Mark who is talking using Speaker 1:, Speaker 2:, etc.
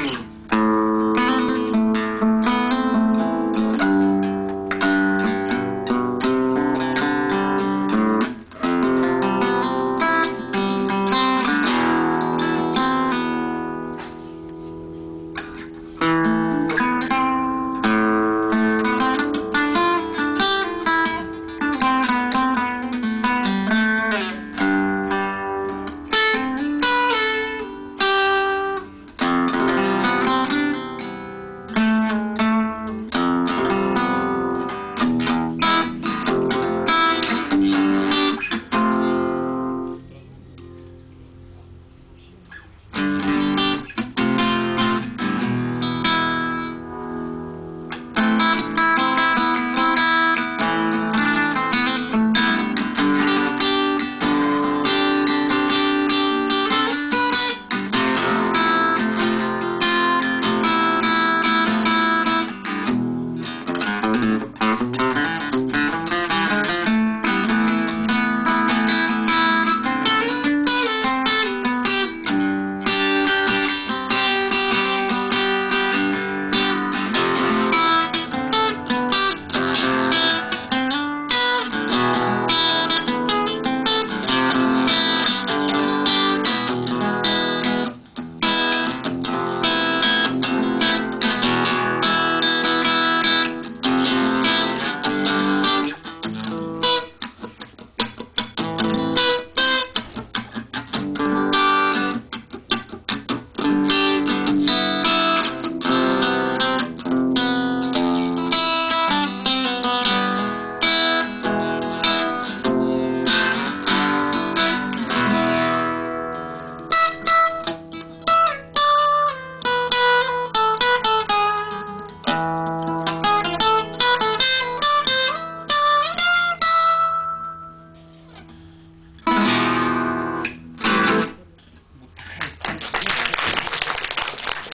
Speaker 1: morning.